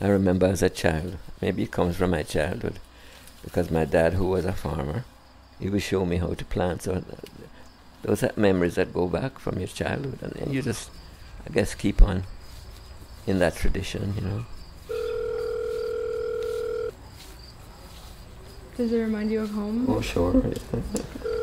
I remember as a child, maybe it comes from my childhood, because my dad, who was a farmer, he would show me how to plant. So those are memories that go back from your childhood, and then you just, I guess, keep on in that tradition, you know. Does it remind you of home? Oh, sure.